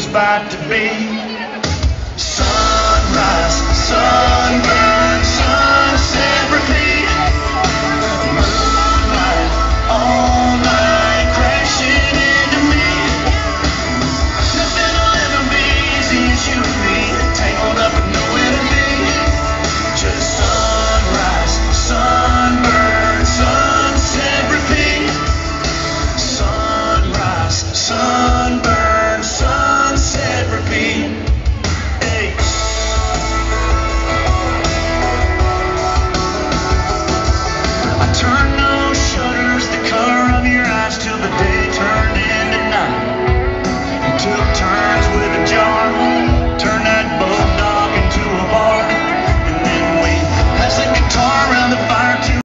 was about to be. Sunrise, sunburn, sunset, repeat. Moonlight, all night, crashing into me. Nothing will ever be easy as you. free.